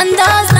अंदाज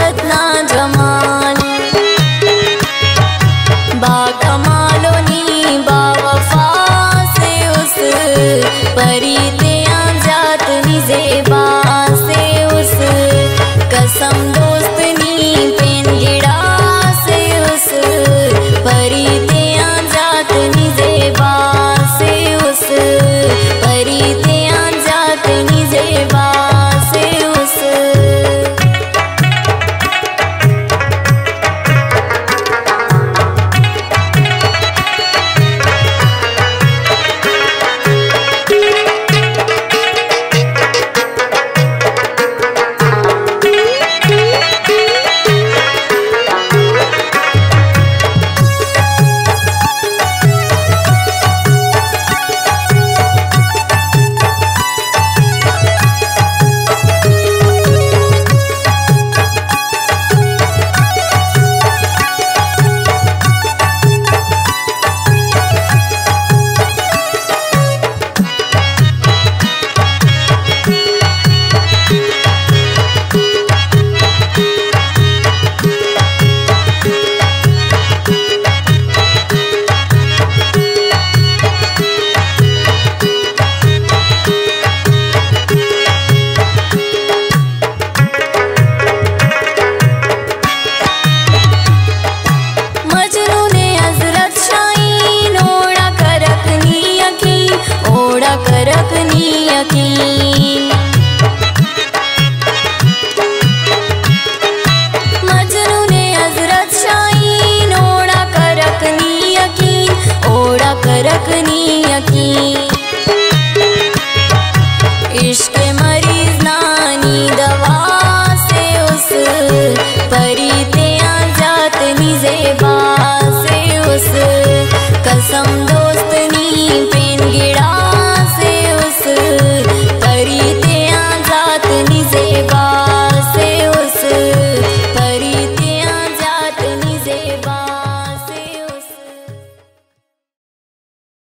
सेवा